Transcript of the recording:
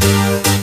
Música